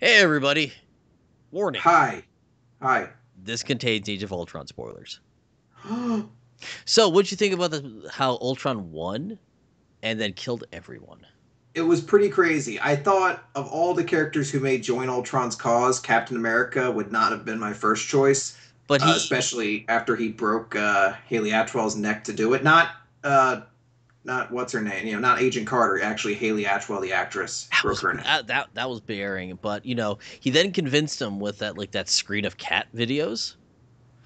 Hey, everybody. Warning. Hi. Hi. This contains Age of Ultron spoilers. So, what'd you think about the, how Ultron won and then killed everyone? it was pretty crazy. I thought of all the characters who may join Ultron's cause, Captain America would not have been my first choice, But he, uh, especially after he broke uh, Hayley Atwell's neck to do it. Not, uh, not what's her name? You know, not Agent Carter. Actually, Hayley Atwell, the actress, that broke was, her neck. that, that, that was bearing. But, you know, he then convinced him with that, like, that screen of cat videos.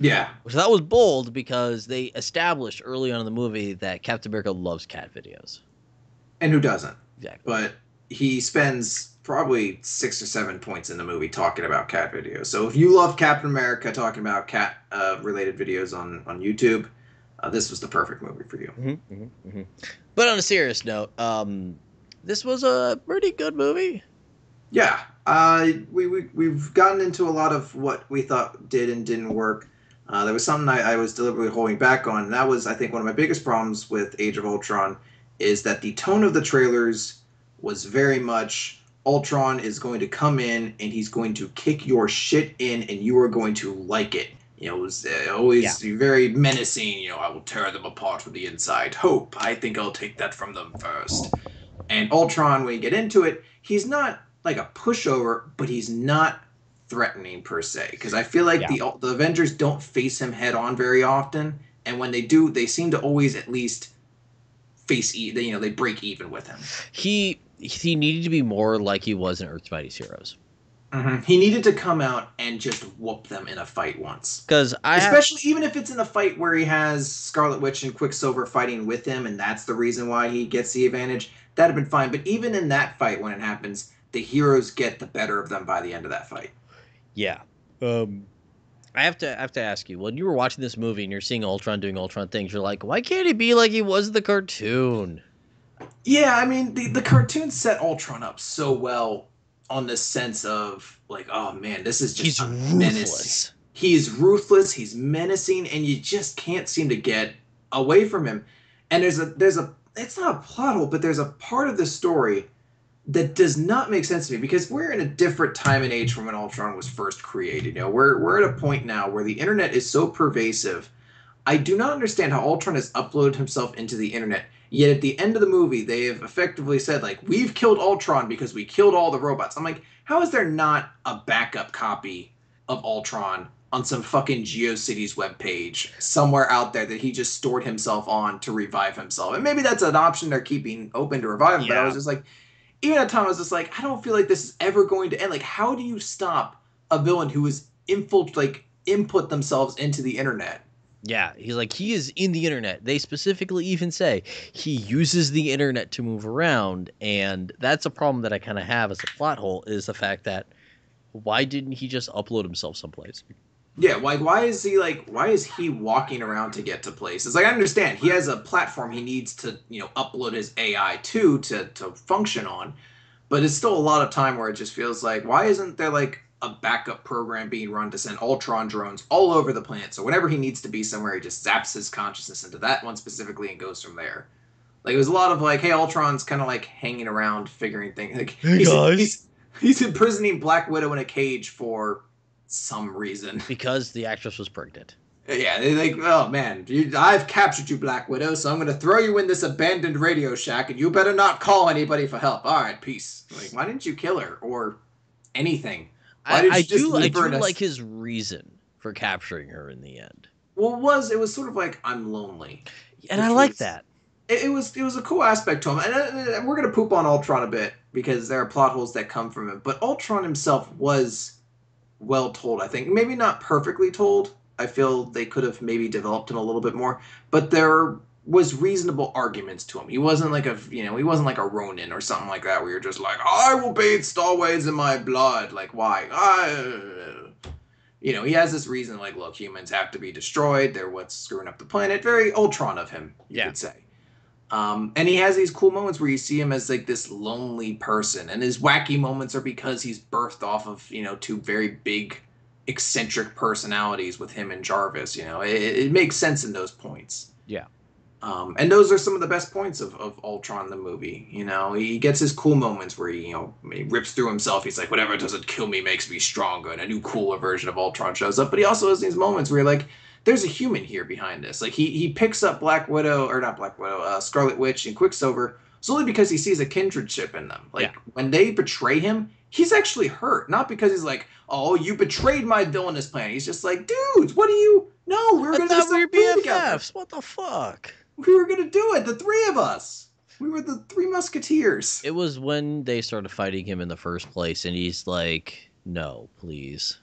Yeah, Which that was bold because they established early on in the movie that Captain America loves cat videos. and who doesn't? Exactly. But he spends probably six or seven points in the movie talking about cat videos. So if you love Captain America talking about cat uh, related videos on on YouTube, uh, this was the perfect movie for you. Mm-hmm, mm-hmm, mm-hmm. But on a serious note, um, this was a pretty good movie. Yeah, uh, we, we we've gotten into a lot of what we thought did and didn't work. Uh, there was something I, I was deliberately holding back on, and that was I think one of my biggest problems with Age of Ultron is that the tone of the trailers was very much Ultron is going to come in and he's going to kick your shit in, and you are going to like it. You know, it was uh, always very menacing. You know, I will tear them apart from the inside. Hope, I think I'll take that from them first. And Ultron, when you get into it, he's not like a pushover, but he's not threatening per se. Because I feel like Yeah. the the Avengers don't face him head on very often, and when they do, they seem to always at least face e- you know they break even with him. He he needed to be more like he was in Earth's Mightiest Heroes. He needed to come out and just whoop them in a fight once. Because I have, Especially even if it's in a fight where he has Scarlet Witch and Quicksilver fighting with him, and that's the reason why he gets the advantage. That'd have been fine. But even in that fight, when it happens, the heroes get the better of them by the end of that fight. yeah. Um, I have to I have to ask you when you were watching this movie and you're seeing Ultron doing Ultron things, you're like, why can't he be like he was in the cartoon? Yeah, I mean the the cartoon set Ultron up so well on the sense of like, oh man, this is just He's a menace. ruthless. He's ruthless. He's menacing, and you just can't seem to get away from him. And there's a there's a it's not a plot hole, but there's a part of the story that does not make sense to me because we're in a different time and age from when Ultron was first created. You know, we're we're at a point now where the internet is so pervasive. I do not understand how Ultron has uploaded himself into the internet. Yet at the end of the movie, they have effectively said like, "We've killed Ultron because we killed all the robots." I'm like, how is there not a backup copy of Ultron on some fucking GeoCities webpage somewhere out there that he just stored himself on to revive himself? And maybe that's an option they're keeping open to revive him. But I was just like, even at the time, I was just like, I don't feel like this is ever going to end. Like, how do you stop a villain who is infilt like input themselves into the internet? Yeah, he's like he is in the internet. They specifically even say he uses the internet to move around, and that's a problem that I kind of have as a plot hole is the fact that why didn't he just upload himself someplace? Yeah, like why is he like why is he walking around to get to places? Like I understand he has a platform he needs to, you know, upload his AI to to to function on, but it's still a lot of time where it just feels like why isn't there like a backup program being run to send Ultron drones all over the planet? So whenever he needs to be somewhere, he just zaps his consciousness into that one specifically and goes from there. Like it was a lot of like, hey, Ultron's kind of like hanging around, figuring things. Like Hey, he's, guys. he's he's imprisoning Black Widow in a cage for some reason. Because the actress was pregnant. Yeah, they like, oh man, you, I've captured you, Black Widow, so I'm gonna throw you in this abandoned Radio Shack, and you better not call anybody for help. All right, peace. Like, why didn't you kill her or anything? I, I do I do like his reason for capturing her in the end, Well, it was it was sort of like I'm lonely. and I like was- that. It, it was it was a cool aspect to him, and uh, we're gonna poop on Ultron a bit because there are plot holes that come from it. But Ultron himself was well told. I think maybe not perfectly told. I feel they could have maybe developed him a little bit more, but there was reasonable arguments to him. He wasn't like a you know he wasn't like a Ronan or something like that where you're just like I will bathe Starways in my blood. Like why? I, you know he has this reason like look humans have to be destroyed. They're what's screwing up the planet. Very Ultron of him, you Yeah. could say. Um, and he has these cool moments where you see him as like this lonely person, and his wacky moments are because he's birthed off of you know two very big, eccentric personalities with him and Jarvis. You know, it, it makes sense in those points. Yeah. Um, and those are some of the best points of, of Ultron the movie. You know, he gets his cool moments where he, you know, he rips through himself. He's like, whatever doesn't kill me makes me stronger. And a new cooler version of Ultron shows up. But he also has these moments where you're like, there's a human here behind this. Like he he picks up Black Widow or not Black Widow, uh, Scarlet Witch and Quicksilver solely because he sees a kindredship in them. Like Yeah. when they betray him, he's actually hurt, not because he's like, "Oh, you betrayed my villainous plan." He's just like, "Dudes, what do you? No, we're I gonna do we together. BFFs. What the fuck? We were gonna do it. The three of us. We were the three musketeers." It was when they started fighting him in the first place, and he's like, "No, please."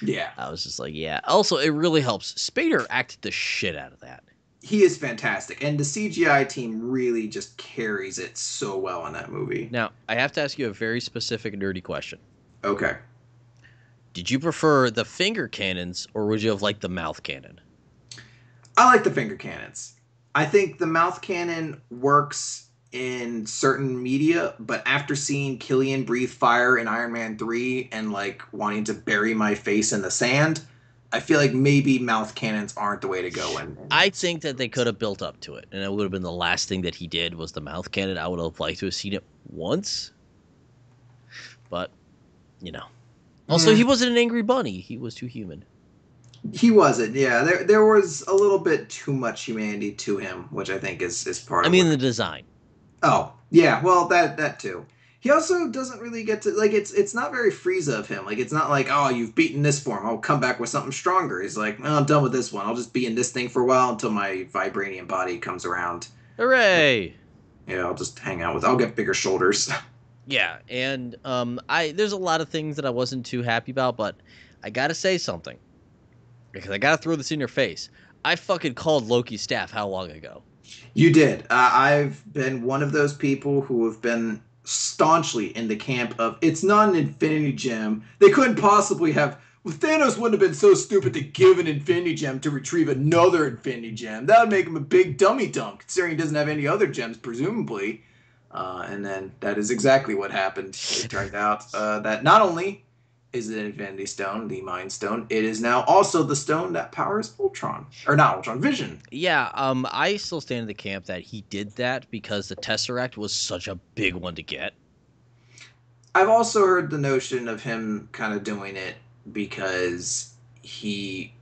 yeah, I was just like, "Yeah." Also, it really helps. Spader acted the shit out of that. he is fantastic, and the CGI team really just carries it so well in that movie. Now, I have to ask you a very specific nerdy question. Okay. Did you prefer the finger cannons, or would you have liked the mouth cannon? I like the finger cannons. I think the mouth cannon works in certain media, but after seeing Killian breathe fire in Iron Man 3 and like wanting to bury my face in the sand, I feel like maybe mouth cannons aren't the way to go. And I think that they could have built up to it, and it would have been the last thing that he did was the mouth cannon. I would have liked to have seen it once, but you know. Also, Yeah. he hmm. wasn't an angry bunny; he was too human. He wasn't. Yeah, there there was a little bit too much humanity to him, which I think is is part of I mean, the design. Oh, yeah, well that that too. He also doesn't really get to like it's it's not very Frieza of him. Like it's not like, oh, you've beaten this form, I'll come back with something stronger. He's like, oh, I'm done with this one. I'll just be in this thing for a while until my vibranium body comes around. Hooray! Yeah, I'll just hang out with I'll get bigger shoulders. Yeah, and um, I there's a lot of things that I wasn't too happy about, but I gotta say something because I gotta throw this in your face. I fucking called Loki's staff how long ago? you did. Uh, I've been one of those people who have been staunchly in the camp of it's not an infinity gem. They couldn't possibly have well, Thanos wouldn't have been so stupid to give an Infinity Gem to retrieve another Infinity Gem. That would make him a big dummy dumb, considering he doesn't have any other gems, presumably. Uh, and then that is exactly what happened. It turned out uh, that not only is it an Infinity Stone, the Mind Stone, it is now also the stone that powers Ultron. Or not Ultron, Vision. Yeah, um, I still stand in the camp that he did that because the Tesseract was such a big one to get. I've also heard the notion of him kind of doing it because he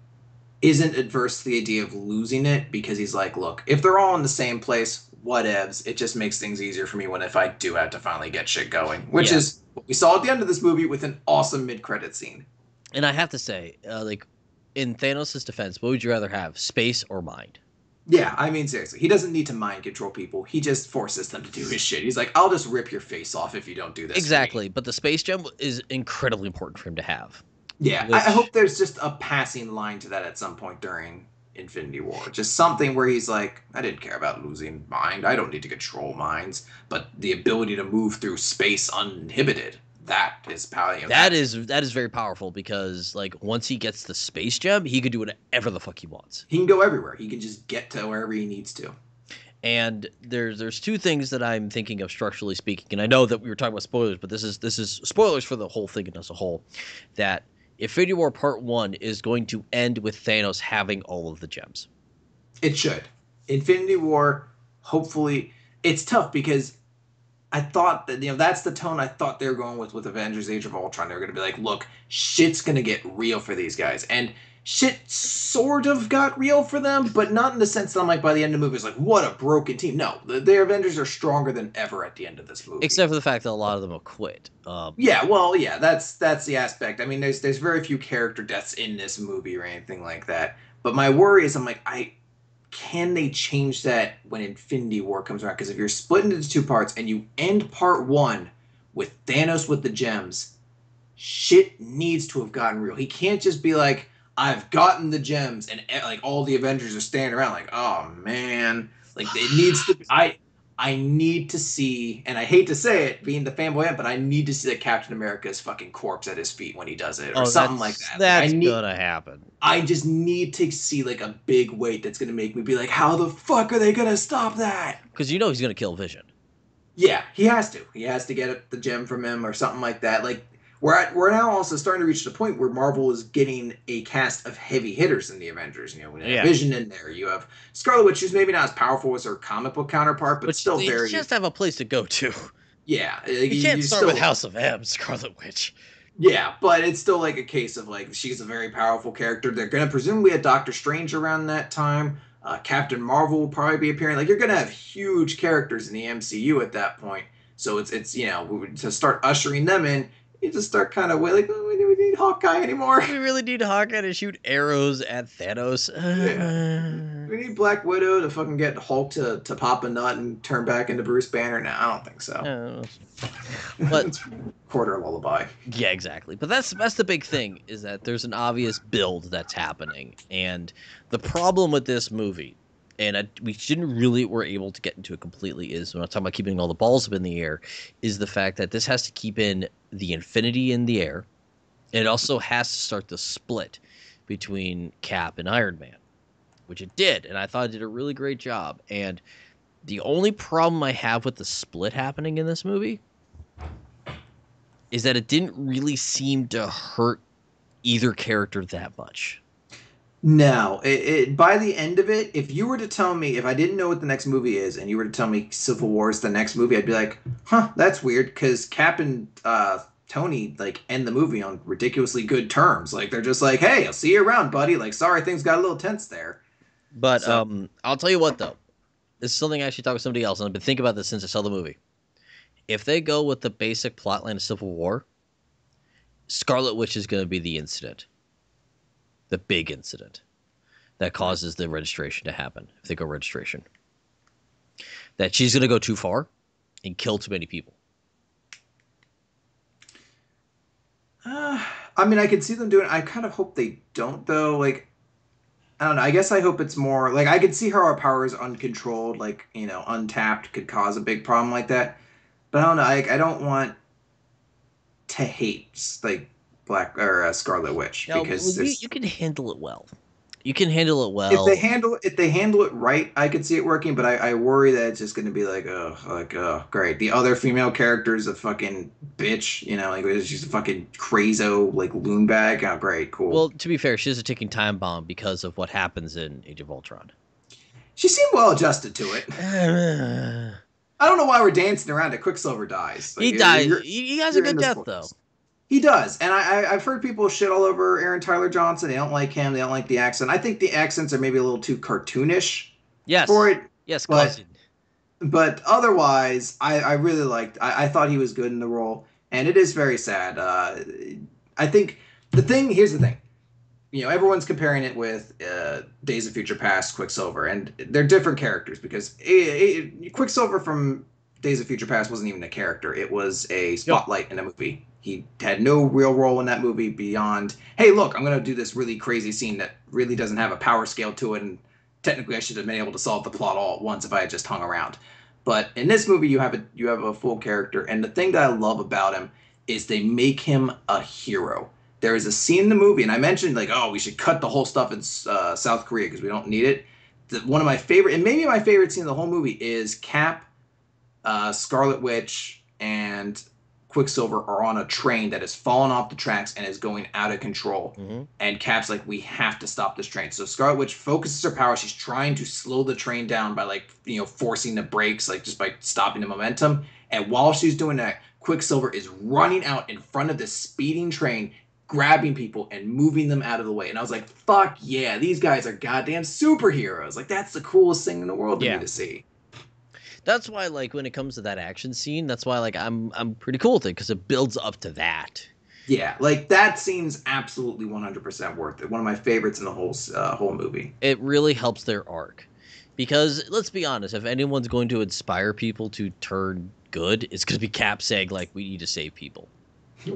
isn't adverse to the idea of losing it because he's like, look, if they're all in the same place, whatevs. It just makes things easier for me when if I do have to finally get shit going, which Yeah. is what we saw at the end of this movie with an awesome mid-credit scene. And I have to say, uh, like, in Thanos' defense, what would you rather have, space or mind? Yeah, I mean seriously, he doesn't need to mind control people. He just forces them to do his shit. He's like, I'll just rip your face off if you don't do this. Exactly, but the space gem is incredibly important for him to have. Yeah, Which- I I hope there's just a passing line to that at some point during Infinity War. Just something where he's like, I didn't care about losing mind. I don't need to control minds, but the ability to move through space uninhibited. That is power. you know, That is that is very powerful because like once he gets the space gem, he could do whatever the fuck he wants. He can go everywhere. He can just get to wherever he needs to. And there's there's two things that I'm thinking of structurally speaking, and I know that we were talking about spoilers, but this is this is spoilers for the whole thing as a whole. That Infinity War Part One is going to end with Thanos having all of the gems. It should. Infinity War, hopefully, it's tough because I thought that you know that's the tone I thought they were going with with Avengers: Age of Ultron. They were going to be like, look, shit's going to get real for these guys, and shit sort of got real for them, but not in the sense that I'm like by the end of the movie it's like what a broken team. No, the, their Avengers are stronger than ever at the end of this movie. Except for the fact that a lot of them have quit. Um, Yeah, well, yeah, that's that's the aspect. I mean, there's there's very few character deaths in this movie or anything like that. But my worry is, I'm like, I can they change that when Infinity War comes around? Because if you're split into two parts and you end part one with Thanos with the gems, shit needs to have gotten real. He can't just be like, I've gotten the gems, and eh, like all the Avengers are standing around like, oh man, like it needs to. I I need to see, and I hate to say it, being the fanboy, but I need to see that Captain America's fucking corpse at his feet when he does it, or oh, something like that. Like, That's I need, gonna happen. I just need to see like a big weight that's gonna make me be like, how the fuck are they gonna stop that? Because you know he's gonna kill Vision. Yeah, he has to. He has to get the gem from him or something like that. Like we're at we're now also starting to reach the point where Marvel is getting a cast of heavy hitters in the Avengers. You know, we have Yeah. Vision in there. You have Scarlet Witch, who's maybe not as powerful as her comic book counterpart, but, But still you very just have a place to go to. yeah. You can't start still, with House of M, Scarlet Witch. Yeah, but it's still like a case of like she's a very powerful character. They're gonna presumably have Doctor Strange around that time. Uh, Captain Marvel will probably be appearing. Like you're gonna have huge characters in the MCU at that point. So it's it's you know to start ushering them in. You just start kind of like oh, do we need Hawkeye anymore? We really need Hawkeye to shoot arrows at Thanos. We need Black Widow to fucking get Hulk to, to pop a nut and turn back into Bruce Banner. Now I don't think so. uh, But- it's quarter lullaby. yeah, exactly. But that's that's the big thing is that there's an obvious build that's happening, and the problem with this movie, and I, we didn't really were able to get into it completely, is when I'm talking about keeping all the balls up in the air, is the fact that this has to keep in the infinity in the air. It also has to start the split between Cap and Iron Man, which it did, and I thought it did a really great job. And the only problem I have with the split happening in this movie is that it didn't really seem to hurt either character that much. No, it, it by the end of it, if you were to tell me if I didn't know what the next movie is, and you were to tell me Civil War is the next movie, I'd be like, huh, that's weird, because Cap and uh, Tony like end the movie on ridiculously good terms. Like they're just like, hey, I'll see you around, buddy. Like, sorry, things got a little tense there. But So- um, I'll tell you what though, this is something I actually talked to somebody else, and I've been thinking about this since I saw the movie. If they go with the basic plotline of Civil War, Scarlet Witch is going to be the incident, the big incident that causes the registration to happen. If they go registration, that she's going to go too far and kill too many people. Uh, I mean, I could see them doing. I kind of hope they don't, though. Like, I don't know. I guess I hope it's more like I could see how our powers uncontrolled, like you know, untapped, could cause a big problem like that. But I don't know. I I don't want to hate like Black or uh, Scarlet Witch Now, because you, you can handle it well. You can handle it well. if they handle if they handle it right, I could see it working. But I, I worry that it's just going to be like, oh, like, oh, great. The other female character is a fucking bitch. You know, like she's a fucking crazo, like loon bag. Oh, great, cool. Well, to be fair, she's a ticking time bomb because of what happens in Age of Ultron. She seemed well adjusted to it. I don't know why we're dancing around it. Quicksilver dies. Like, he you're- He, has a good death, though. He does, and I, I I've heard people shit all over Aaron Taylor-Johnson. They don't like him. They don't like the accent. I think the accents are maybe a little too cartoonish Yes. for it. Yes, but- But otherwise, I, I really liked. I, I thought he was good in the role, and it is very sad. Uh, I think the thing here's the thing. You know, everyone's comparing it with uh, Days of Future Past, Quicksilver, and they're different characters because eh, eh, Quicksilver from Days of Future Past wasn't even a character; it was a spotlight in a movie. He had no real role in that movie beyond, hey, look, I'm going to do this really crazy scene that really doesn't have a power scale to it, and technically I should have been able to solve the plot all at once if I had just hung around. But in this movie, you have a you have a full character, and the thing that I love about him is they make him a hero. There is a scene in the movie, and I mentioned like, oh, we should cut the whole stuff in uh, South Korea because we don't need it. The, one of my favorite, and maybe my favorite scene in the whole movie is Cap, uh, Scarlet Witch, and Quicksilver are on a train that has fallen off the tracks and is going out of control. Mhm. And Cap's like, we have to stop this train. So Scarlet Witch focuses her power. She's trying to slow the train down by like, you know, forcing the brakes, like just by stopping the momentum. And while she's doing that, Quicksilver is running out in front of this speeding train, grabbing people and moving them out of the way. And I was like, fuck yeah, these guys are goddamn superheroes. Like that's the coolest thing in the world to Yeah. me to see. That's why, like, when it comes to that action scene, that's why, like, I'm I'm pretty cool with it because it builds up to that. Yeah, like that scene's absolutely 100% worth it. One of my favorites in the whole uh, whole movie. It really helps their arc, because let's be honest, if anyone's going to inspire people to turn good, it's going to be Cap saying, like, we need to save people.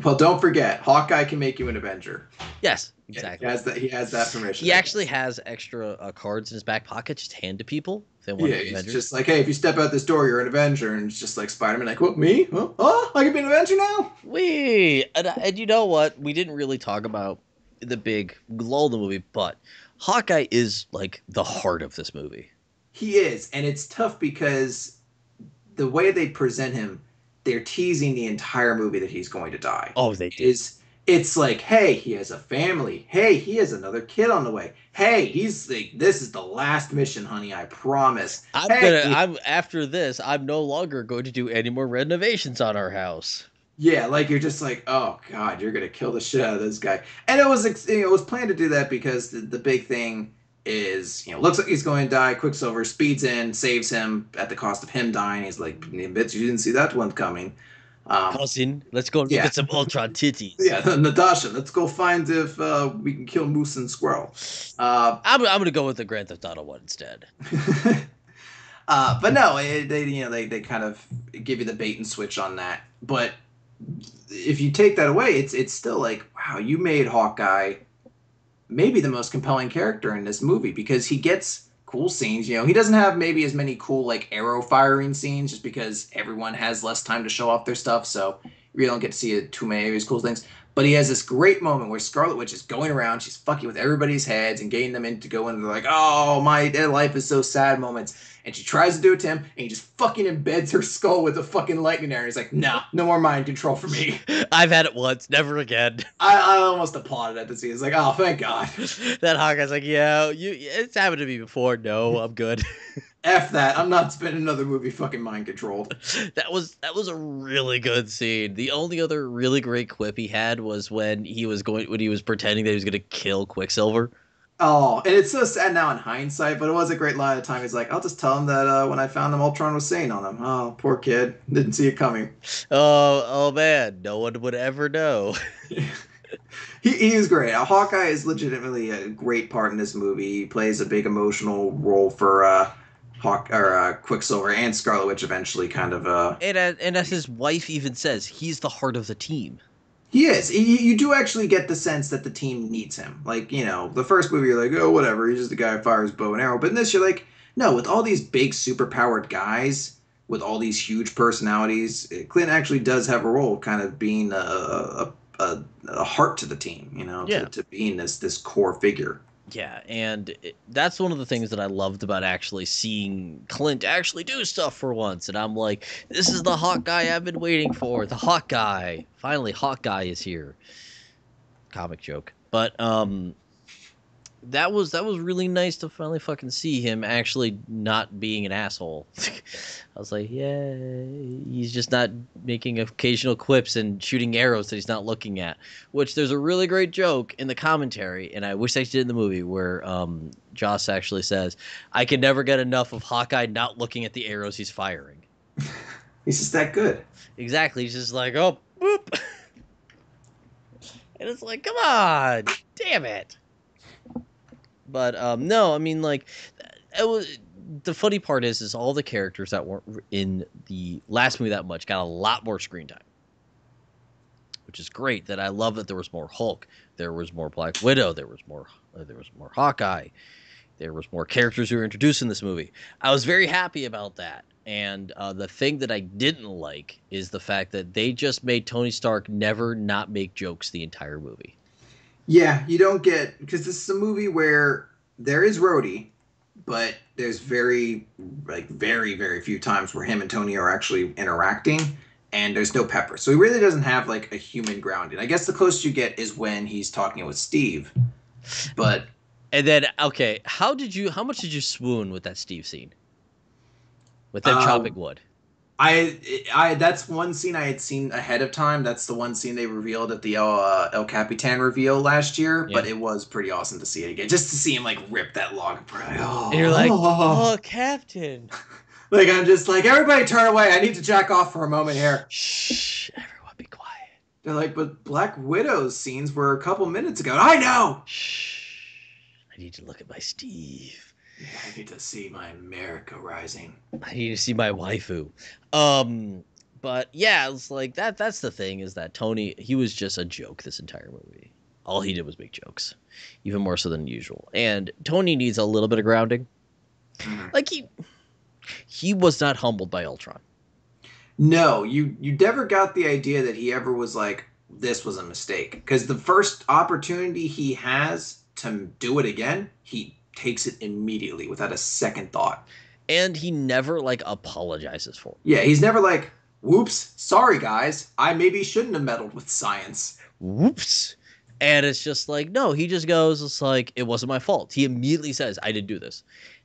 Well, don't forget, Hawkeye can make you an Avenger. Yes, exactly. He has that. He has that permission. He actually has extra uh, cards in his back pocket, just hand to people. They want Yeah, he's Avengers. just like, hey, if you step out this door, you're an Avenger, and it's just like Spider-Man, like, what, me? Huh? Oh, I can be an Avenger now. We and, uh, and you know what? We didn't really talk about the big lull in the movie, but Hawkeye is like the heart of this movie. He is, and it's tough because the way they present him, they're teasing the entire movie that he's going to die. Oh, they did. Is it's like, hey, he has a family. Hey, he has another kid on the way. Hey, he's like, this is the last mission, honey. I promise. I'm Hey, gonna. I'm after this. I'm no longer going to do any more renovations on our house. Yeah, like you're just like, oh god, you're gonna kill the shit out of this guy. And it was, you know, it was planned to do that because the, the big thing is, you know, looks like he's going to die. Quicksilver speeds in, saves him at the cost of him dying. He's like, bitch, you didn't see that one coming. Um, Cousin, let's go look at some Ultron titties. yeah, Natasha, let's go find if uh, we can kill Moose and Squirrel. Uh, I'm, I'm gonna go with the Grand Theft Auto one instead. uh, but no, it, they you know they, they kind of give you the bait and switch on that. But if you take that away, it's it's still like wow, you made Hawkeye maybe the most compelling character in this movie because he gets cool scenes. You know, he doesn't have maybe as many cool like arrow firing scenes just because everyone has less time to show off their stuff. So you really don't get to see too many of his cool things. But he has this great moment where Scarlet Witch is going around, she's fucking with everybody's heads and getting them into going, they're like, oh, my life is so sad moments. And she tries to do it to him, and he just fucking embeds her skull with a fucking lightning arrow. He's like, nah, no more mind control for me. I've had it once, never again. I, I almost applauded at the scene. It's like, oh, thank God. that Hawkeye's like, yeah, you. It's happened to me before. No, I'm good. F that. I'm not spending another movie fucking mind controlled. that was that was a really good scene. The only other really great quip he had was when he was going when he was pretending that he was gonna kill Quicksilver. Oh, and it's so sad now in hindsight, but it was a great line of time. He's like, I'll just tell him that uh, when I found him, Ultron was saying on him. Oh, poor kid. Didn't see it coming. Oh, oh man, no one would ever know. He, he is great. Uh, Hawkeye is legitimately a great part in this movie. He plays a big emotional role for uh, Hawk or uh, Quicksilver and Scarlet Witch. Eventually, kind of. Uh, And as, and as his wife even says, he's the heart of the team. He is. He, you do actually get the sense that the team needs him. Like you know, the first movie, you're like, oh, whatever. He's just a guy who fires bow and arrow. But in this, you're like, no. With all these big, superpowered guys, with all these huge personalities, eh, Clint actually does have a role, kind of being a a, a, a heart to the team. You know, Yeah. to, to being this this core figure. Yeah, and it, that's one of the things that I loved about actually seeing Clint actually do stuff for once. And I'm like, this is the Hawkguy I've been waiting for. The Hawkguy. Finally, Hawkguy is here. Comic joke. But um that was that was really nice to finally fucking see him actually not being an asshole. I was like, yeah, he's just not making occasional quips and shooting arrows that he's not looking at. Which there's a really great joke in the commentary, and I wish I did in the movie where um, Joss actually says, "I can never get enough of Hawkeye not looking at the arrows he's firing." He's just that good. Exactly, he's just like, "Oh, boop," and it's like, "Come on, damn it!" But um, no, I mean, like, it was. The funny part is, is all the characters that weren't in the last movie that much got a lot more screen time, which is great. That I love that there was more Hulk, there was more Black Widow, there was more, uh, there was more Hawkeye, there was more characters who were introduced in this movie. I was very happy about that. And uh, the thing that I didn't like is the fact that they just made Tony Stark never not make jokes the entire movie. Yeah, you don't get because this is a movie where there is Rhodey, but there's very like very very few times where him and Tony are actually interacting, and there's no Pepper, so he really doesn't have like a human grounding. I guess the closest you get is when he's talking with Steve, but And then, okay, how did you? How much did you swoon with that Steve scene? With them Um, chopping wood. I I that's one scene I had seen ahead of time. That's the one scene they revealed at the uh, El Capitan reveal last year, but it was pretty awesome to see it again, just to see him like rip that log apart. Oh, And you're like, oh. oh, Captain. Like I'm just like everybody turn away. I need to jack off for a moment here. Shh, everyone, be quiet. They're like, but Black Widow's scenes were a couple minutes ago. I know. Shh, I need to look at my Steve. I need to see my America rising. I need to see my waifu. Um, but yeah, it's like that. That's the thing is that Tony, he was just a joke this entire movie. All he did was make jokes, even more so than usual. And Tony needs a little bit of grounding. Like he, he was not humbled by Ultron. No, you you never got the idea that he ever was like this was a mistake because the first opportunity he has to do it again, he takes it immediately without a second thought. and he never like apologizes for it. Yeah, he's never like, whoops, sorry guys, I maybe shouldn't have meddled with science. Whoops. And it's just like, no, he just goes, it's like, it wasn't my fault. He immediately says, I didn't do this.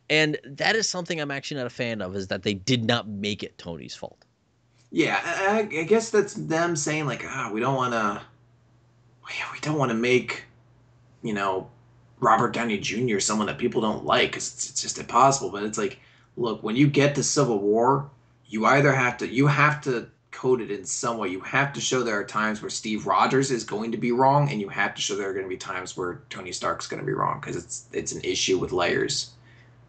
And that is something I'm actually not a fan of, is that they did not make it Tony's fault. Yeah, I, I guess that's them saying like, ah, we don't want to, we don't want to make, you know, Robert Downey Jr. someone that people don't like because it's, it's just impossible. But it's like, look, when you get to Civil War, you either have to you have to code it in some way. You have to show there are times where Steve Rogers is going to be wrong, and you have to show there are going to be times where Tony Stark's going to be wrong because it's it's an issue with layers.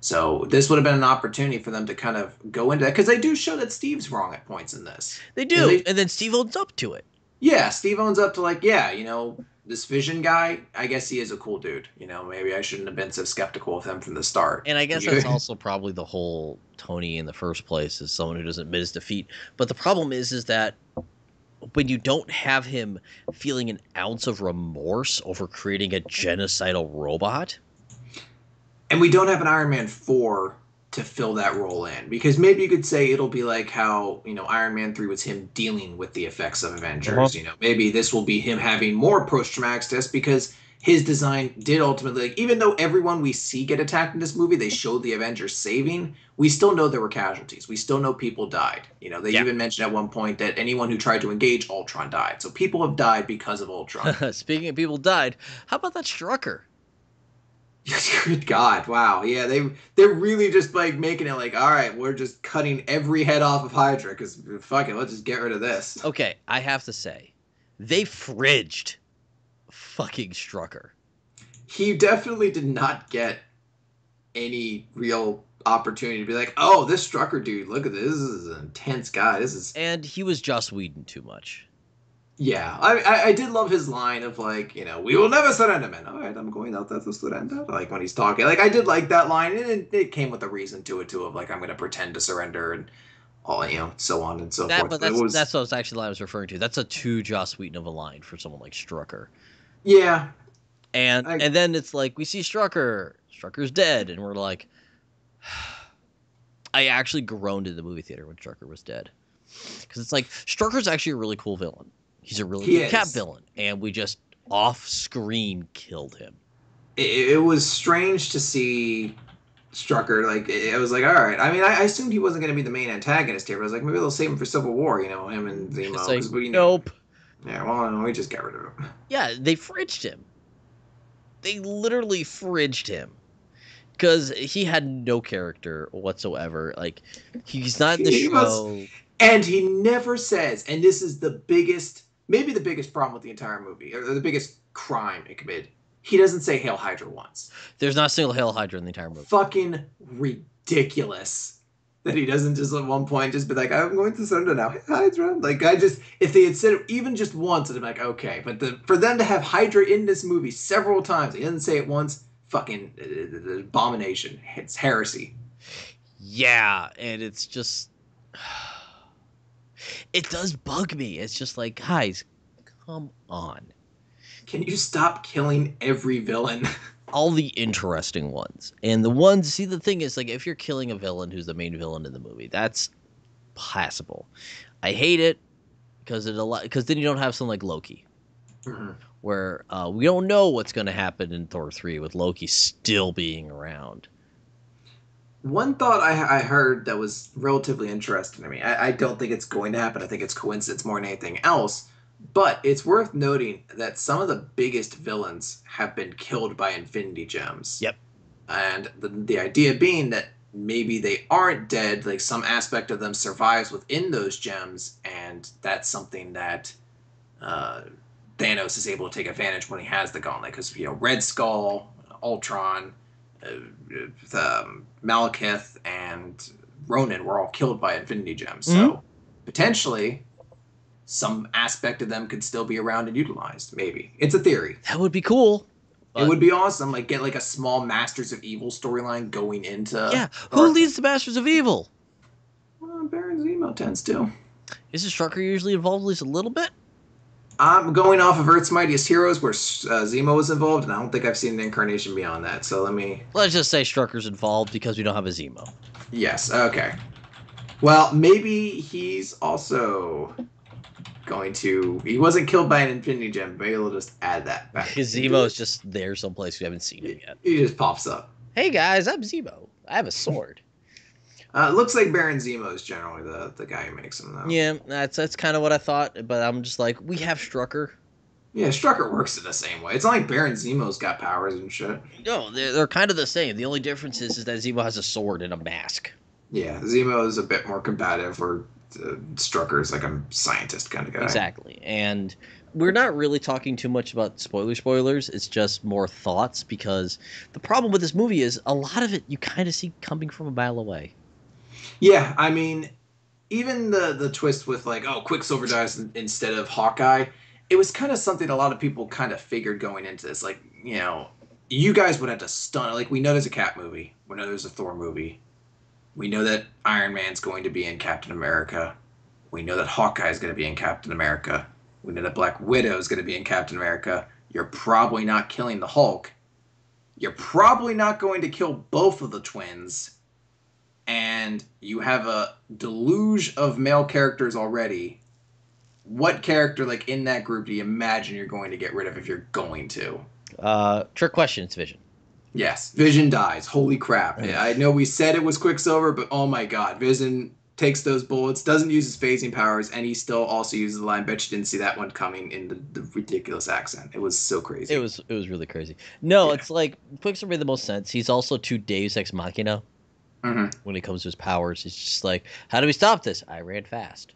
So this would have been an opportunity for them to kind of go into that because they do show that Steve's wrong at points in this. They do, they, and then Steve owns up to it. Yeah, Steve owns up to like, yeah, you know, this Vision guy, I guess he is a cool dude. You know, maybe I shouldn't have been so skeptical of him from the start. And I guess that's also probably the whole Tony in the first place is someone who doesn't admit his defeat. But the problem is, is that when you don't have him feeling an ounce of remorse over creating a genocidal robot, and we don't have an Iron Man 4 to fill that role in. Because maybe you could say it'll be like how you know Iron Man 3 was him dealing with the effects of Avengers uh-huh. you know. Maybe this will be him having more post-traumatic stress because his design did ultimately like, even though everyone we see get attacked in this movie they showed the Avengers saving we still know there were casualties. We still know people died. You know they yeah. even mentioned at one point that anyone who tried to engage Ultron died. So people have died because of Ultron. Speaking of people died how about that Strucker Good God! Wow. Yeah, they they're really just like making it like, all right, we're just cutting every head off of Hydra because fuck it, let's just get rid of this. Okay, I have to say, they fridged fucking Strucker. He definitely did not get any real opportunity to be like, oh, this Strucker dude, look at this. This is an intense guy. This is. And he was just Whedon too much. Yeah, I, I, I did love his line of like, you know, we will never surrender, man. All right, I'm going out there to surrender. Like when he's talking, like I did like that line, and it, it came with a reason to it too, of like I'm going to pretend to surrender and all, you know, so on and so that, forth. But that's was, that's what was actually I was referring to. That's a too Joss Whedon of a line for someone like Strucker. Yeah, and I, and then it's like we see Strucker, Strucker's dead, and we're like, I actually groaned in the movie theater when Strucker was dead, because it's like Strucker's actually a really cool villain He's a really he good is. cat villain, and we just off screen killed him. It, it, was strange to see Strucker. Like it, was like, all right. I mean, I, I assumed he wasn't going to be the main antagonist here, but I was like, maybe they'll save him for Civil War. You know, him and Zemo. Like, you know, nope. Yeah, well, we just got rid of him. Yeah, they fridged him. They literally fridged him because he had no character whatsoever. Like he's not in the he show, was, and he never says. And this is the biggest maybe the biggest problem with the entire movie, or the biggest crime it committed. He doesn't say Hail Hydra once. There's not a single Hail Hydra in the entire movie. Fucking ridiculous that he doesn't just at one point just be like, I'm going to surrender now, Hydra. Like I just, if they had said it even just once, I'd be like, okay. But the, for them to have Hydra in this movie several times, he doesn't say it once. Fucking uh, abomination. It's heresy. Yeah, and it's just it does bug me. It's just like, guys, come on. Can you stop killing every villain? All the interesting ones. And the ones, see, the thing is, like, if you're killing a villain who's the main villain in the movie, that's passable. I hate it because it a lot because then you don't have something like Loki, mm-hmm. where uh, we don't know what's going to happen in Thor three with Loki still being around. One thought I, I heard that was relatively interesting to me. I, I don't think it's going to happen. I think it's coincidence more than anything else. But it's worth noting that some of the biggest villains have been killed by Infinity Gems. Yep. And the, the idea being that maybe they aren't dead, like some aspect of them survives within those gems, and that's something that uh, Thanos is able to take advantage when he has the gauntlet. Because, you know, Red Skull, Ultron, um, Malekith and Ronan were all killed by Infinity Gems. Mm-hmm. So potentially, some aspect of them could still be around and utilized. Maybe it's a theory. That would be cool. But... It would be awesome. Like get like a small Masters of Evil storyline going into. Yeah, who leads the Masters of Evil? Well, Baron Zemo tends to. Is the Strucker usually involved at least a little bit? I'm going off of Earth's Mightiest Heroes, where uh, Zemo was involved, and I don't think I've seen an incarnation beyond that. So let me. Let's just say Strucker's involved because we don't have a Zemo. Yes. Okay. Well, maybe he's also going to. He wasn't killed by an Infinity Gem. Maybe we'll just add that back. Because Zemo's just there someplace we haven't seen him yet. He just pops up. Hey guys, I'm Zemo. I have a sword. Uh, looks like Baron Zemo is generally the, the guy who makes them though. yeah, that's that's kind of what I thought, but I'm just like, we have Strucker. Yeah, Strucker works in the same way. It's not like Baron Zemo's got powers and shit. No, they're, they're kind of the same. The only difference is, is that Zemo has a sword and a mask. Yeah, Zemo is a bit more combative, or uh, Strucker is like a scientist kind of guy. Exactly. And we're not really talking too much about spoiler spoilers. It's just more thoughts because the problem with this movie is a lot of it you kind of see coming from a mile away. Yeah, I mean, even the the twist with like, oh, Quicksilver dies instead of Hawkeye, it was kind of something a lot of people kind of figured going into this. Like, you know, you guys would have to stun. Like, we know there's a Cap movie. We know there's a Thor movie. We know that Iron Man's going to be in Captain America. We know that Hawkeye is going to be in Captain America. We know that Black Widow is going to be in Captain America. You're probably not killing the Hulk. You're probably not going to kill both of the twins. And you have a deluge of male characters already. What character, like in that group, do you imagine you're going to get rid of if you're going to? Uh, trick question. It's Vision. Yes, Vision dies. Holy crap! Yeah. I know we said it was Quicksilver, but oh my God, Vision takes those bullets, doesn't use his phasing powers, and he still also uses the line. Bet you didn't see that one coming in the, the ridiculous accent. It was so crazy. It was it was really crazy. No, Yeah. it's like Quicksilver made the most sense. He's also too Deus Ex Machina Mhm. when it comes to his powers. He's just like, how do we stop this? I ran fast.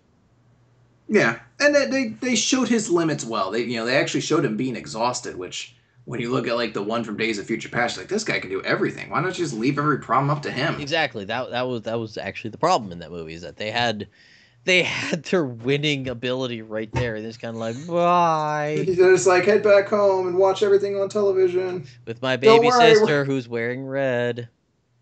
Yeah, and they, they showed his limits well. They you know they actually showed him being exhausted, which when you look at like the one from Days of Future Past, like this guy can do everything. Why don't you just leave every problem up to him? Exactly. That that was that was actually the problem in that movie is that they had they had their winning ability right there. And it's kind of like, bye just like head back home and watch everything on television. with my baby worry, sister who's wearing red.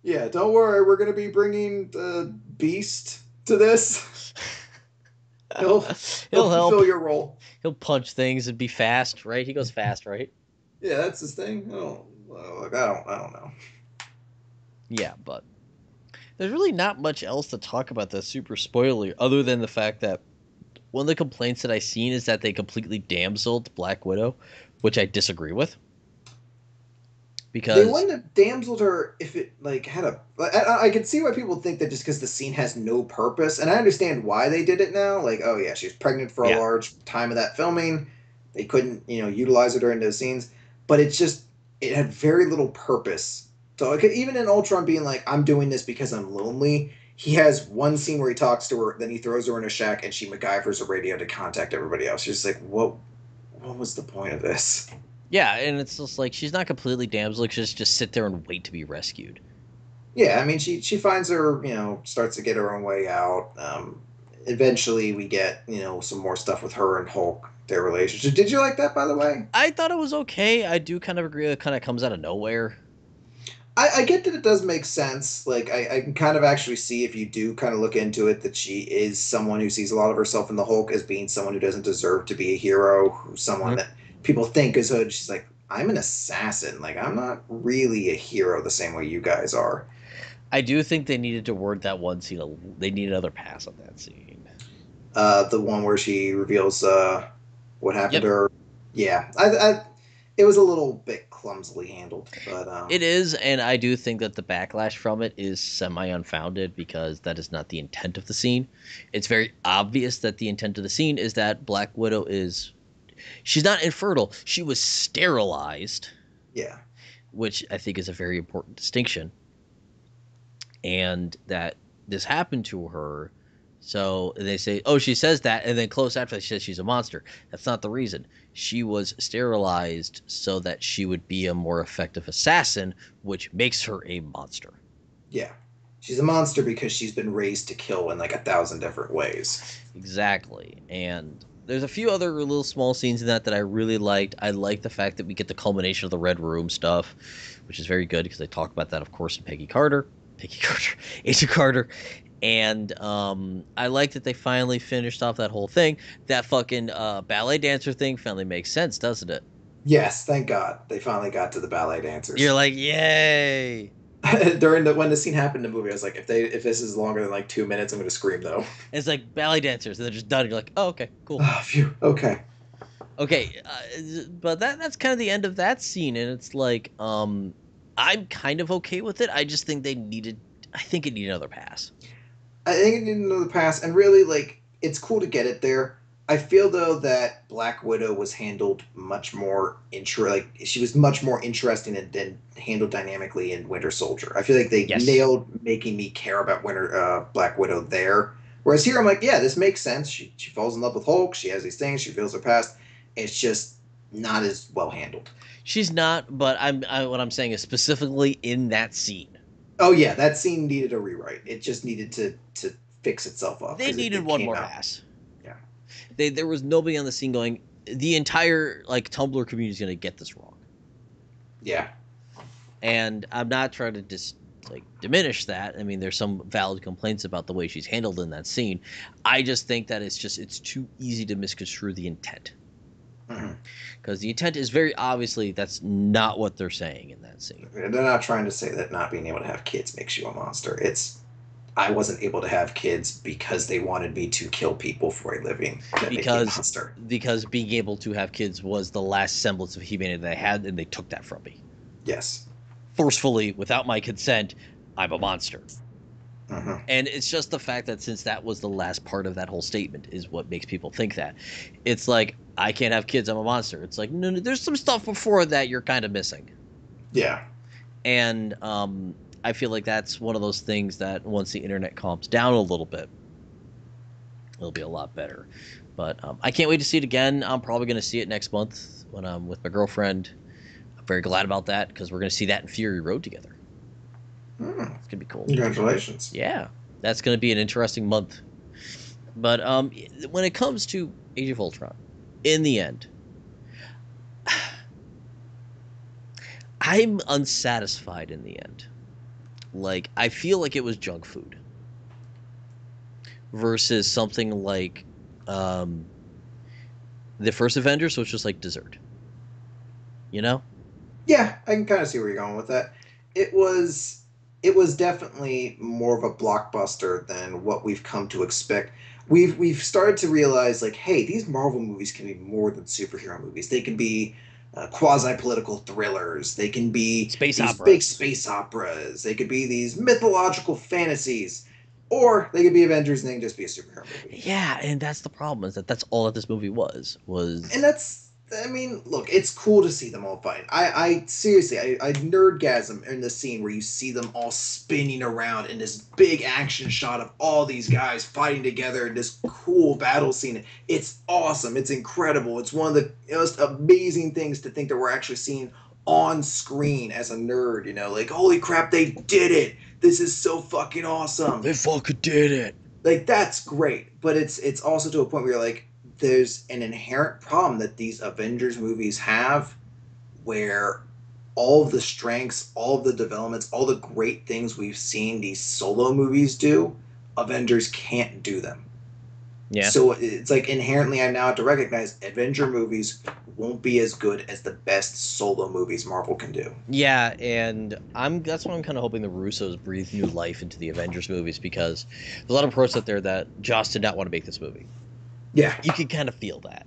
Yeah, don't worry, we're gonna be bringing the Beast to this. He'll He'll help. your role. He'll punch things and be fast, right? He goes fast, right? Yeah, that's his thing. I don't, I don't, I don't know. Yeah, but there's really not much else to talk about that's super spoiler other than the fact that one of the complaints that I've seen is that they completely damseled Black Widow, which I disagree with. Because They wouldn't have damseled her if it like had a. I, I, can see why people think that just because the scene has no purpose, and I understand why they did it now. Like, oh yeah, she was pregnant for a Yeah. large time of that filming. They couldn't, you know, utilize her during those scenes, but it's just it had very little purpose. So like, even in Ultron being like, "I'm doing this because I'm lonely," he has one scene where he talks to her, then he throws her in a shack, and she MacGyver's a radio to contact everybody else. You're like, what? What was the point of this? Yeah, and it's just like she's not completely damsel; She just just sit there and wait to be rescued. Yeah, I mean, she she finds her, you know, starts to get her own way out. Um, eventually, we get you know some more stuff with her and Hulk, their relationship. Did you like that, by the way? I thought it was okay. I do kind of agree. It kind of comes out of nowhere. I, I get that it does make sense. Like, I, I can kind of actually see if you do kind of look into it that she is someone who sees a lot of herself in the Hulk as being someone who doesn't deserve to be a hero, who's someone Mhm. that people think is hood. She's like, I'm an assassin. Like, I'm not really a hero the same way you guys are. I do think they needed to word that one scene. a- They need another pass on that scene. uh, the one where she reveals uh, what happened Yep. to her. Yeah, I, I, it was a little bit clumsily handled, but um, It is, and I do think that the backlash from it is semi unfounded because that is not the intent of the scene. It's very obvious that the intent of the scene is that Black Widow is. She's not infertile. She was sterilized, yeah, which I think is a very important distinction. And that this happened to her. So they say, oh, she says that, and then close after she says she's a monster. That's not the reason. She was sterilized so that she would be a more effective assassin, which makes her a monster. yeah. She's a monster because she's been raised to kill in like a thousand different ways. Exactly. And there's a few other little small scenes in that that I really liked. I like the fact that we get the culmination of the Red Room stuff, which is very good because they talk about that, of course, in Peggy Carter, Peggy Carter, Agent Carter. And um, I like that they finally finished off that whole thing. That fucking uh, ballet dancer thing finally makes sense, doesn't it? Yes, thank God they finally got to the ballet dancers. You're like, yay! during the when the scene happened in the movie, I was like, if they if this is longer than like two minutes, I'm gonna scream though. It's like ballet dancers. They're just done. You're like, oh, okay, cool. Oh, phew. Okay. Okay, uh, but that that's kind of the end of that scene, and it's like, um, I'm kind of okay with it. I just think they needed. I think it needed another pass. I think it needed another pass, and really, like, it's cool to get it there. I feel though that Black Widow was handled much more intro, like she was much more interesting and, and handled dynamically in Winter Soldier. I feel like they Yes. nailed making me care about Winter uh, Black Widow there. Whereas here, I'm like, yeah, this makes sense. She she falls in love with Hulk. She has these things. She feels her past. It's just not as well handled. She's not, but I'm. I, what I'm saying is specifically in that scene, Oh yeah, that scene needed a rewrite. It just needed to to fix itself up. They needed it one more out. pass. They there was nobody on the scene going. The entire like Tumblr community is gonna get this wrong. Yeah. and I'm not trying to just like diminish that. I mean, there's some valid complaints about the way she's handled in that scene. I just think that it's just it's too easy to misconstrue the intent mm-hmm. because the intent is very obviously that's not what they're saying in that scene. They're not trying to say that not being able to have kids makes you a monster. It's I wasn't able to have kids because they wanted me to kill people for a living. That me a Because- Because being able to have kids was the last semblance of humanity they had, and they took that from me Yes. forcefully without my consent. I'm a monster. hmm And it's just the fact that since that was the last part of that whole statement is what makes people think that. It's like I can't have kids, I'm a monster. It's like no, no there's some stuff before that you're kind of missing. Yeah. And um I feel like that's one of those things that once the internet calms down a little bit, it'll be a lot better. But um, I can't wait to see it again. I'm probably going to see it next month when I'm with my girlfriend. I'm very glad about that because we're going to see that in Fury Road together. Mm, It's going to be cool. congratulations. Yeah, that's going to be an interesting month. But um, when it comes to Age of Ultron, in the end, I'm unsatisfied in the end. Like, I feel like it was junk food versus something like um, the first Avengers, which was like dessert. You know? Yeah, I can kind of see where you're going with that. It was it was definitely more of a blockbuster than what we've come to expect. We've we've started to realize like, hey, these Marvel movies can be more than superhero movies. They can be uh, quasi-political thrillers. They can be Space these opera. big space operas. They could be these mythological fantasies, or they could be Avengers and they can just be a superhero movie. Yeah, and that's the problem is that that's all that this movie was was and that's I mean, look, it's cool to see them all fight. I, I seriously, I, I nerdgasm in the scene where you see them all spinning around in this big action shot of all these guys fighting together in this cool battle scene. It's awesome. It's incredible. It's one of the most amazing things to think that we're actually seeing on screen as a nerd. You know, like holy crap, they did it. This is so fucking awesome they fucking did it. like that's great but it's it's also to a point where you're like there's an inherent problem that these avengers movies have where all the strengths all the developments all the great things we've seen these solo movies do avengers can't do them Yeah. so it's like inherently i now have to recognize avenger movies won't be as good as the best solo movies marvel can do Yeah, and I'm that's what I'm kind of hoping the Russos breathe new life into the Avengers movies because there's a lot of reports out there that Joss did not want to make this movie. Yeah You can kind of feel that.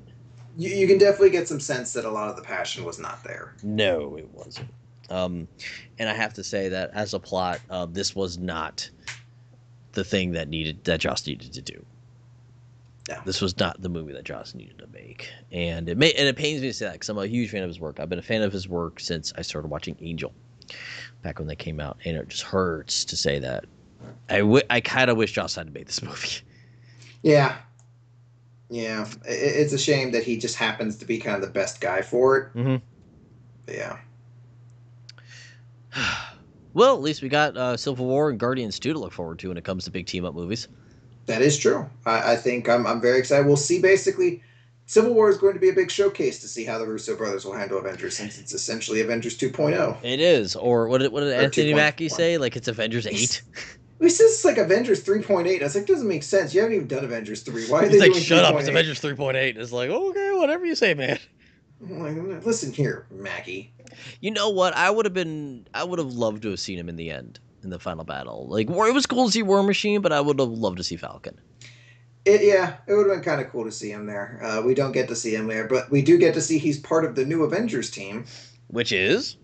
you, you can definitely get some sense that a lot of the passion was not there No, it wasn't. Um, and I have to say that as a plot, uh, this was not the thing that needed that Joss needed to do. No. This was not the movie that Joss needed to make, and it may and it pains me to say that because I'm a huge fan of his work. I've been a fan of his work since I started watching Angel, back when they came out, and it just hurts to say that. I, w- I kind of wish Joss had to make this movie. Yeah. Yeah. It's a shame that he just happens to be kind of the best guy for it. Mhm. Yeah. well, at least we got uh, Civil War and Guardians 2 to look forward to when it comes to big team up movies. That is true. I, I think I'm, I'm very excited. We'll see basically. Civil War is going to be a big showcase to see how the Russo brothers will handle Avengers since it's essentially Avengers oh. 2.0. It is, or what did, what did Or Anthony 2.1. Mackie say? Like it's Avengers 8? He says it's like Avengers 3.8. I was like, doesn't make sense. You haven't even done Avengers 3. Why are He's they like, doing shut up, it's Avengers 3.8. It's like, okay, whatever you say, man. Like, listen here, Mackie. You know what? I would have been. I would have loved to have seen him in the end in the final battle. Like, it was cool to see War Machine, but I would have loved to see Falcon. It, yeah, it would have been kind of cool to see him there. Uh, we don't get to see him there, but we do get to see he's part of the new Avengers team. Which is?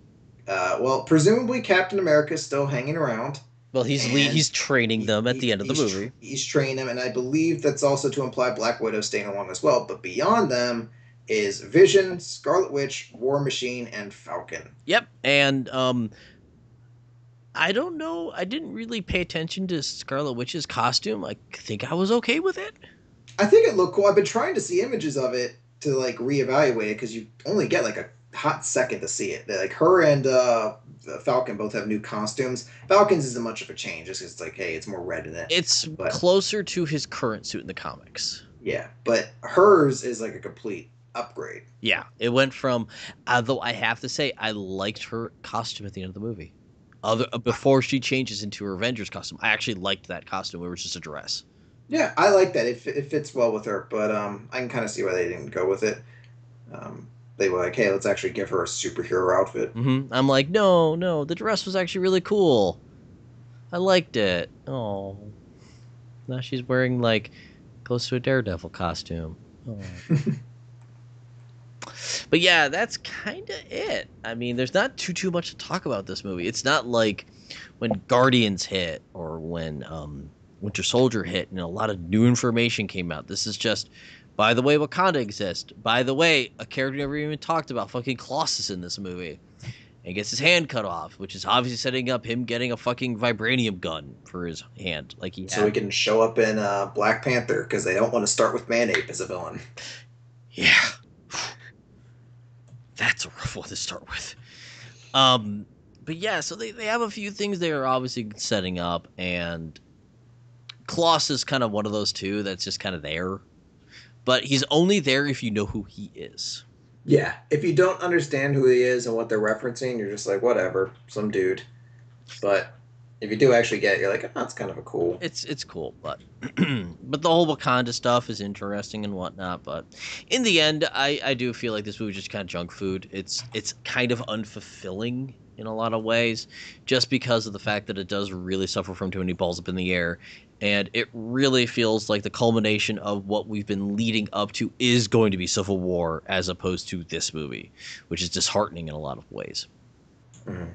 Uh, well, presumably Captain America's still hanging around. Well, he's le- he's training them at He- the end of the movie. tr- he's training them, and I believe that's also to imply Black Widow staying along as well. But beyond them is Vision, Scarlet Witch, War Machine, and Falcon. Yep. And um I don't know. I didn't really pay attention to Scarlet Witch's costume. I think I was okay with it. I think it looked cool. I've been trying to see images of it to like reevaluate it because you only get like a hot second to see it. Like her and uh, Falcon both have new costumes. Falcon's isn't much of a change. It's just like hey, it's more red in it. It's But- closer to his current suit in the comics. yeah, but hers is like a complete upgrade. Yeah, it went from. Although I have to say, I liked her costume at the end of the movie. Other uh, before she changes into her Avengers costume, I actually liked that costume. It was just a dress. Yeah, I like that. It, it fits well with her, but um, I can kind of see why they didn't go with it. Um, they were like, hey, let's actually give her a superhero outfit. hmm I'm like, no, no, the dress was actually really cool. I liked it. Oh, now she's wearing like close to a Daredevil costume. Oh. but yeah, that's kind of it. I mean, there's not too too much to talk about this movie. It's not like when Guardians hit or when um, Winter Soldier hit, and a lot of new information came out. This is just, by the way, Wakanda exists. By the way, a character never even talked about fucking Colossus in this movie. And gets his hand cut off, which is obviously setting up him getting a fucking vibranium gun for his hand, like he So had. we can show up in uh, Black Panther because they don't want to start with Man-Ape as a villain. Yeah. That's a rough one to start with. Um, but yeah, so they, they have a few things they are obviously setting up, and Klaue is kind of one of those two that's just kind of there. But he's only there if you know who he is. Yeah, if you don't understand who he is and what they're referencing, you're just like, whatever, some dude. But if you do actually get it, you're like, oh, that's kind of a cool. It's it's cool, but but the whole Wakanda stuff is interesting and whatnot. But in the end, I I do feel like this movie is just kind of junk food. It's it's kind of unfulfilling in a lot of ways, just because of the fact that it does really suffer from too many balls up in the air, and it really feels like the culmination of what we've been leading up to is going to be Civil War, as opposed to this movie, which is disheartening in a lot of ways. Mhm.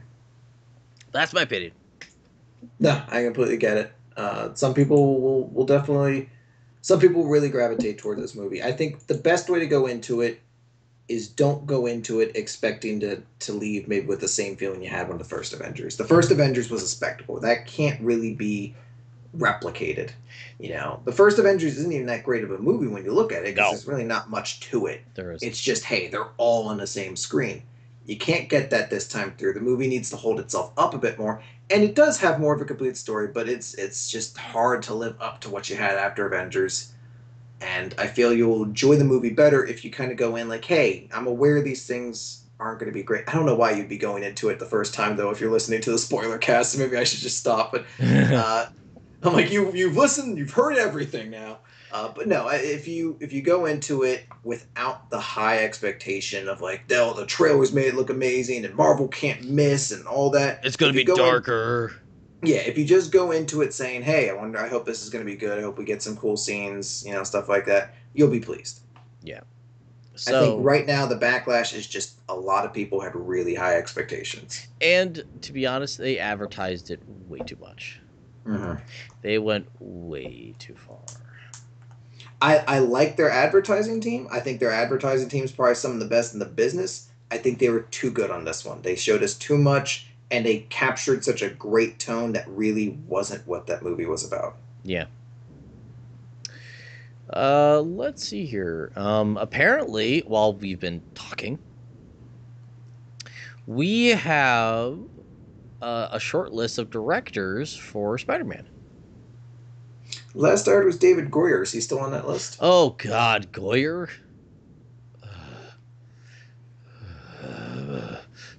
That's my opinion. No, I completely get it. Uh, some people will, will definitely, some people really gravitate toward this movie. I think the best way to go into it is don't go into it expecting to, to leave maybe with the same feeling you had when the first Avengers. The first Avengers was a spectacle. That can't really be replicated. You know, the first Avengers isn't even that great of a movie when you look at it because No. there's really not much to it. There is. It's just, hey, they're all on the same screen. You can't get that this time through. The movie needs to hold itself up a bit more, and it does have more of a complete story, but it's it's just hard to live up to what you had after Avengers. And I feel you'll enjoy the movie better if you kind of go in like, hey, I'm aware these things aren't going to be great. I don't know why you'd be going into it the first time though. If you're listening to the spoiler cast, maybe I should just stop. But uh, I'm like, you you've listened, you've heard everything now. Uh, but no, if you if you go into it without the high expectation of like, oh, the trailers made it look amazing and Marvel can't miss and all that. it's gonna be you go in- darker. Yeah, if you just go into it saying, "Hey, I wonder, I hope this is going to be good. I hope we get some cool scenes, you know, stuff like that," you'll be pleased. Yeah. So I think right now the backlash is just a lot of people had really high expectations. And to be honest, they advertised it way too much. Mm-hmm. They went way too far. I, I like their advertising team. I think their advertising team is probably some of the best in the business. I think they were too good on this one. They showed us too much, and they captured such a great tone that really wasn't what that movie was about. Yeah. Uh, let's see here. Um, apparently, while we've been talking, we have uh, a short list of directors for Spider-Man. Last heard was David Goyer. Is he still on that list? Oh God, Goyer.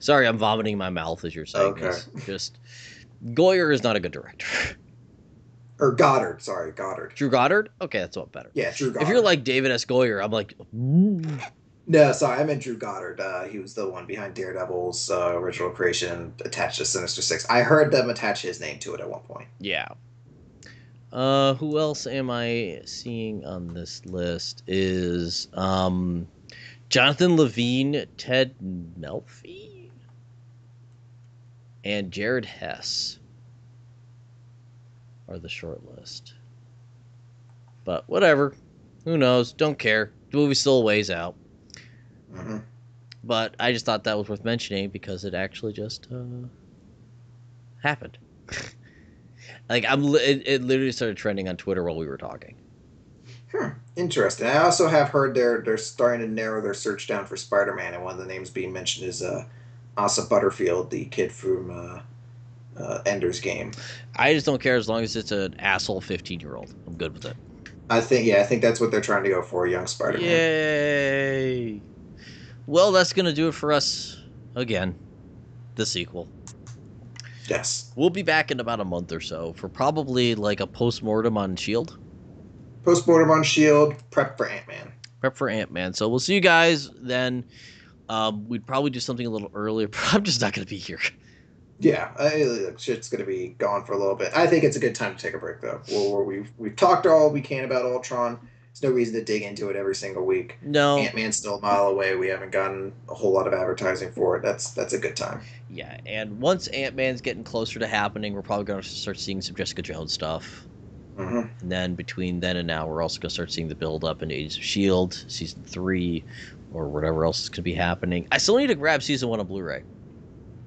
Sorry, I'm vomiting my mouth as you're saying Okay. this. Just Goyer is not a good director. Or Goddard? Sorry, Goddard. Drew Goddard. Okay, that's a lot better. Yeah, Drew Goddard. If you're like David S. Goyer, I'm like, No, sorry, I meant Drew Goddard. Uh, he was the one behind Daredevil's uh, original creation, attached to Sinister Six. I heard them attach his name to it at one point. Yeah. Uh, who else am I seeing on this list? Is um, Jonathan Levine, Ted Melfi, and Jared Hess are the short list. But whatever. Who knows? Don't care. The movie's still a ways out. hmm But I just thought that was worth mentioning because it actually just uh, happened. like I'm, li- it, it literally started trending on Twitter while we were talking. Hmm. Interesting. I also have heard they're they're starting to narrow their search down for Spider-Man, and one of the names being mentioned is uh, Asa Butterfield, the kid from uh, uh, Ender's Game. I just don't care as long as it's an asshole 15 year old. I'm good with it. I think yeah, I think that's what they're trying to go for, young Spider-Man. Yay! Well, that's gonna do it for us again. The sequel. Yes. We'll be back in about a month or so for probably like a post mortem on Shield. Postmortem on Shield, prep for Ant Man. prep for Ant Man. So we'll see you guys then. Um, we'd probably do something a little earlier, but I'm just not going to be here. Yeah, I, shit's gonna be gone for a little bit. I think it's a good time to take a break though. We've we've talked all we can about Ultron. There's no reason to dig into it every single week. No, Ant Man's still a mile away. We haven't gotten a whole lot of advertising for it. That's that's a good time. yeah, and once Ant Man's getting closer to happening, we're probably going to start seeing some Jessica Jones stuff. hmm And then between then and now, we're also going to start seeing the build up in Agents of Shield season three, or whatever else is going to be happening. I still need to grab season one on Blu-ray.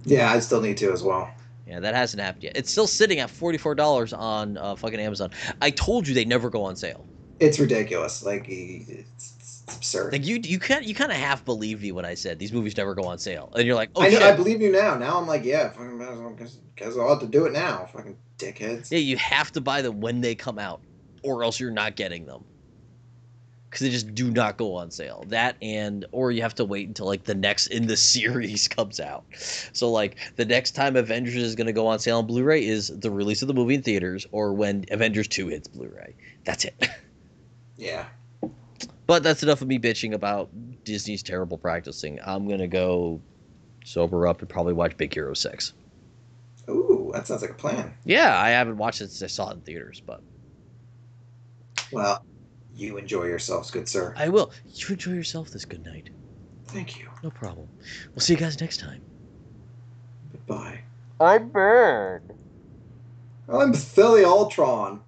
Yeah, I still need to as well. Yeah, that hasn't happened yet. It's still sitting at forty four dollars on uh, fucking Amazon. I told you they never go on sale. It's ridiculous. Like it's, it's absurd. Like you, you can't, you kind of half believed me when I said these movies never go on sale, and you're like, oh I shit. I believe you now. Now I'm like, yeah, fucking might as well, guess, guess I'll have to do it now. Fucking dickheads. yeah, you have to buy them when they come out, or else you're not getting them. Because they just do not go on sale. That and or you have to wait until like the next in the series comes out. So like the next time Avengers is going to go on sale on Blu-ray is the release of the movie in theaters, or when Avengers Two hits Blu-ray. That's it. Yeah. But that's enough of me bitching about Disney's terrible practicing. I'm gonna go sober up and probably watch Big Hero Six. Ooh, that sounds like a plan. Yeah, I haven't watched it since I saw it in theaters, but Well, you enjoy yourselves, good sir. I will. You enjoy yourself this good night. Thank you. No problem. We'll see you guys next time. Goodbye. I'm Bird. I'm Philly Ultron.